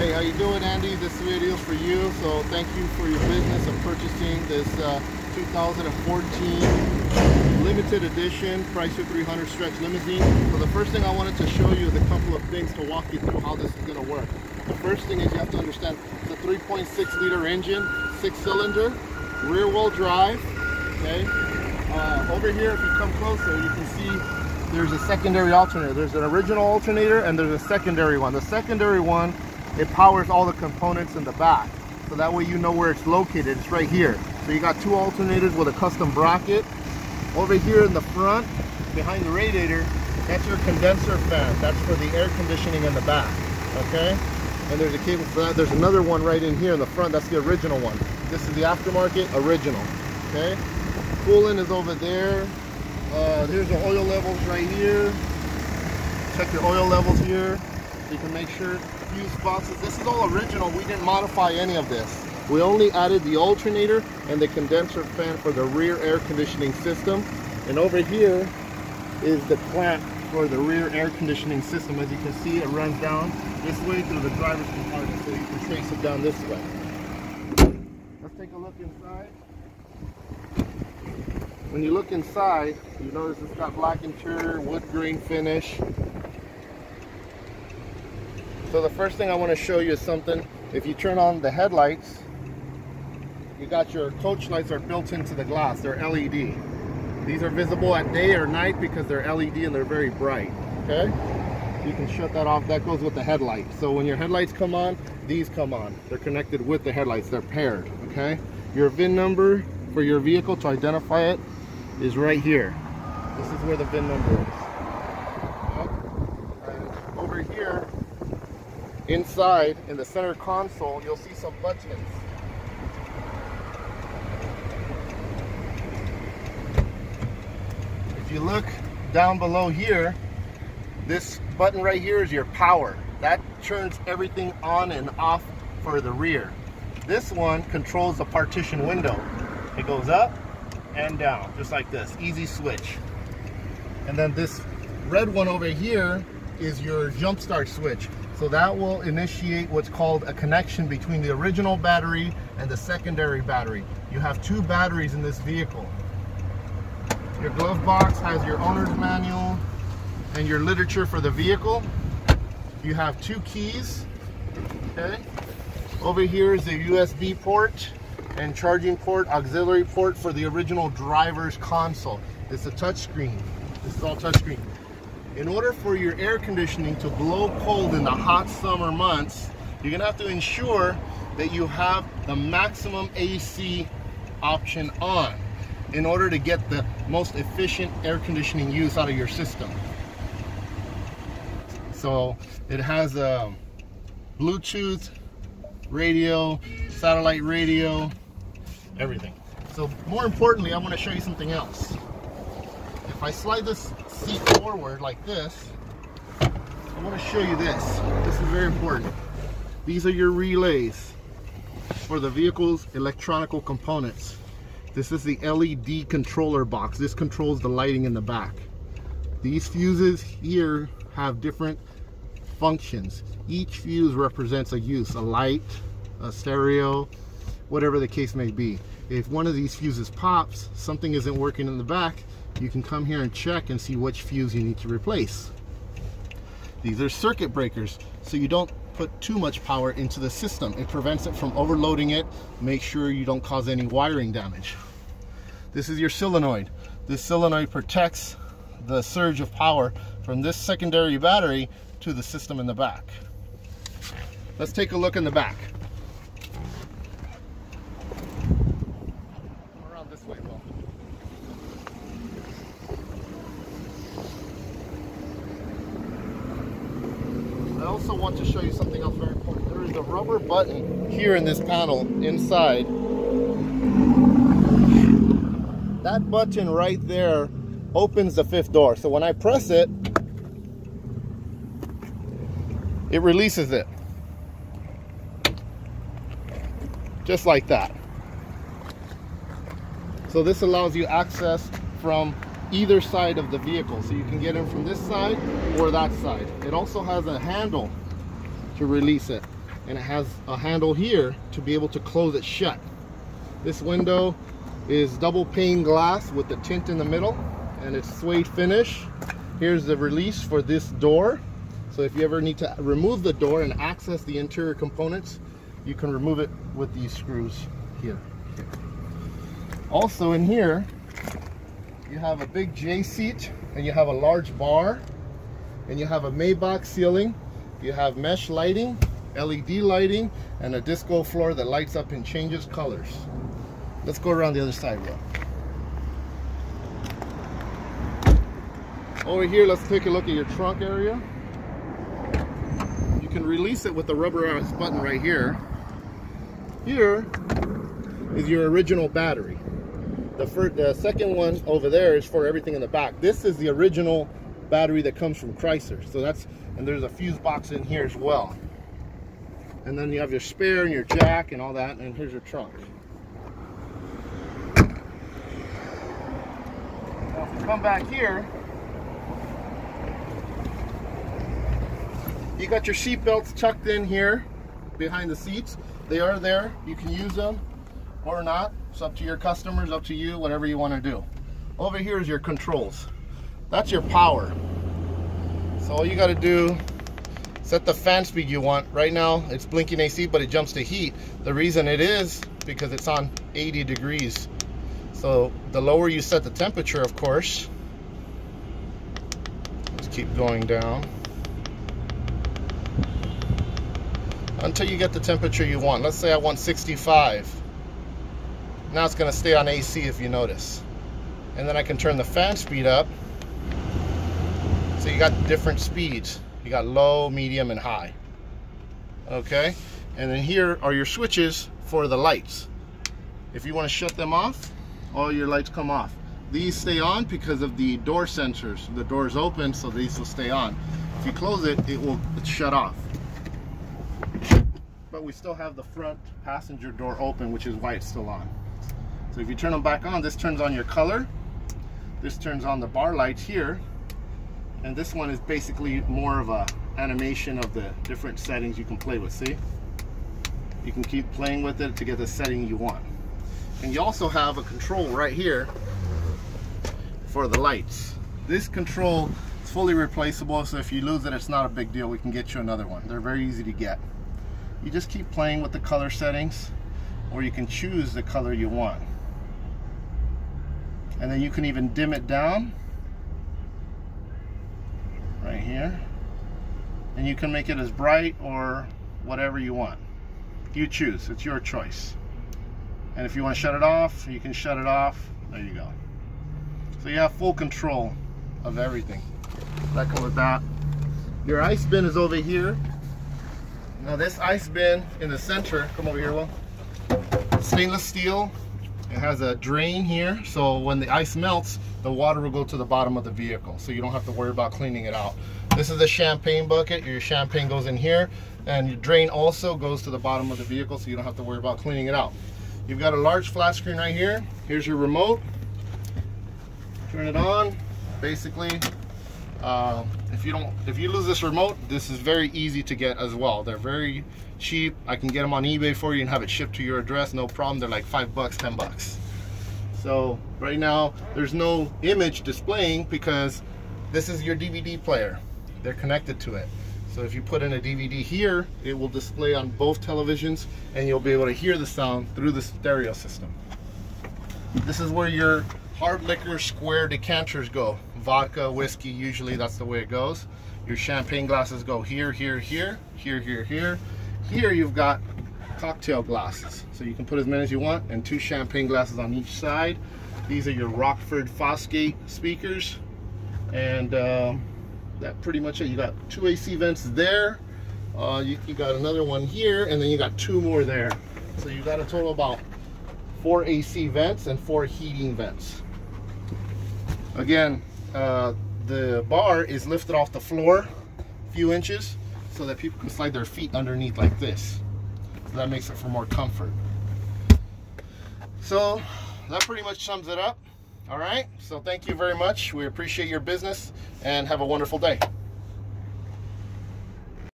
Hey, how you doing, Andy? This video is for you. So thank you for your business of purchasing this uh, 2014 limited edition Chrysler 300 stretch limousine. So the first thing I wanted to show you is a couple of things to walk you through how this is going to work. The first thing is you have to understand it's a 3.6 liter engine, six cylinder, rear wheel drive. Okay. Uh, over here, if you come closer, you can see there's a secondary alternator. There's an original alternator and there's a secondary one. The secondary one it powers all the components in the back. So that way you know where it's located. It's right here. So you got two alternators with a custom bracket. Over here in the front, behind the radiator, that's your condenser fan. That's for the air conditioning in the back. Okay? And there's a cable for that. There's another one right in here in the front. That's the original one. This is the aftermarket original. Okay? Coolant is over there. Uh, here's the oil levels right here. Check your oil levels here so you can make sure boxes. This is all original. We didn't modify any of this. We only added the alternator and the condenser fan for the rear air conditioning system. And over here is the clamp for the rear air conditioning system. As you can see, it runs down this way through the driver's compartment, so you can trace it down this way. Let's take a look inside. When you look inside, you notice it's got black interior, wood grain finish. So the first thing I want to show you is something. If you turn on the headlights, you got your coach lights are built into the glass. They're LED. These are visible at day or night because they're LED and they're very bright. Okay? You can shut that off. That goes with the headlights. So when your headlights come on, these come on. They're connected with the headlights. They're paired. Okay? Your VIN number for your vehicle to identify it is right here. This is where the VIN number is. Okay? over here, inside in the center console, you'll see some buttons. If you look down below here, this button right here is your power. That turns everything on and off for the rear. This one controls the partition window. It goes up and down, just like this, easy switch. And then this red one over here is your jump start switch. So that will initiate what's called a connection between the original battery and the secondary battery. You have two batteries in this vehicle. Your glove box has your owner's manual and your literature for the vehicle. You have two keys, okay? Over here is the USB port and charging port, auxiliary port for the original driver's console. It's a touchscreen. This is all touchscreen. In order for your air conditioning to blow cold in the hot summer months, you're gonna have to ensure that you have the maximum AC option on in order to get the most efficient air conditioning use out of your system. So it has a Bluetooth radio, satellite radio, everything. So more importantly, I want to show you something else. If I slide this seat forward like this, I want to show you this. This is very important. These are your relays for the vehicle's electronical components. This is the LED controller box. This controls the lighting in the back. These fuses here have different functions. Each fuse represents a use, a light, a stereo, whatever the case may be. If one of these fuses pops, something isn't working in the back, you can come here and check and see which fuse you need to replace. These are circuit breakers, so you don't put too much power into the system. It prevents it from overloading it. Make sure you don't cause any wiring damage. This is your solenoid. This solenoid protects the surge of power from this secondary battery to the system in the back. Let's take a look in the back. Also want to show you something else very important. There is a rubber button here in this panel inside. That button right there opens the fifth door. So when I press it, it releases it. Just like that. So this allows you access from either side of the vehicle. So you can get in from this side or that side. It also has a handle to release it. and it has a handle here to be able to close it shut. This window is double pane glass with the tint in the middle and it's suede finish. Here's the release for this door. So if you ever need to remove the door and access the interior components, you can remove it with these screws here. Also in here, you have a big J seat and you have a large bar and you have a Maybach ceiling. You have mesh lighting, LED lighting, and a disco floor that lights up and changes colors. Let's go around the other side, bro. Over here, let's take a look at your trunk area. You can release it with the rubberized button right here. Here is your original battery. The, first, the second one over there is for everything in the back. This is the original battery that comes from Chrysler. So that's, and there's a fuse box in here as well. And then you have your spare and your jack and all that, and here's your trunk. Now if you come back here, you got your seat belts tucked in here behind the seats. They are there. You can use them or not. It's up to your customers, up to you, whatever you want to do. Over here is your controls. That's your power. So all you got to do, set the fan speed you want. Right now it's blinking AC, but it jumps to heat. The reason it is because it's on 80 degrees. So the lower you set the temperature, of course, let's keep going down. Until you get the temperature you want. Let's say I want 65. Now it's gonna stay on AC if you notice. And then I can turn the fan speed up. So you got different speeds. You got low, medium, and high. Okay? And then here are your switches for the lights. If you want to shut them off, all your lights come off. These stay on because of the door sensors. The door is open, so these will stay on. If you close it, it will shut off. But we still have the front passenger door open, which is why it's still on. So if you turn them back on, this turns on your color. This turns on the bar lights here. And this one is basically more of a animation of the different settings you can play with, see? You can keep playing with it to get the setting you want. And you also have a control right here for the lights. This control is fully replaceable, so if you lose it, it's not a big deal. We can get you another one. They're very easy to get. You just keep playing with the color settings, or you can choose the color you want and then you can even dim it down right here. And you can make it as bright or whatever you want. You choose. It's your choice. And if you want to shut it off you can shut it off. There you go. So you have full control of everything. That comes with that. Your ice bin is over here. Now this ice bin in the center come over here Will. Stainless steel it has a drain here, so when the ice melts, the water will go to the bottom of the vehicle, so you don't have to worry about cleaning it out. This is the champagne bucket. Your champagne goes in here, and your drain also goes to the bottom of the vehicle, so you don't have to worry about cleaning it out. You've got a large flat screen right here. Here's your remote. Turn it on. Basically, uh, if you don't, if you lose this remote, this is very easy to get as well. They're very cheap. I can get them on eBay for you and have it shipped to your address, no problem. They're like five bucks, 10 bucks. So right now, there's no image displaying because this is your DVD player. They're connected to it. So if you put in a DVD here, it will display on both televisions and you'll be able to hear the sound through the stereo system. This is where your hard liquor square decanters go. Vodka, whiskey, usually that's the way it goes. Your champagne glasses go here, here, here, here, here, here, here you've got cocktail glasses. So you can put as many as you want and two champagne glasses on each side. These are your Rockford Fosgate speakers. And um, that pretty much it. You got two AC vents there. Uh, you, you got another one here and then you got two more there. So you got a total about four AC vents and four heating vents. Again, uh, the bar is lifted off the floor a few inches so that people can slide their feet underneath like this. So that makes it for more comfort. So that pretty much sums it up. All right, so thank you very much. We appreciate your business and have a wonderful day.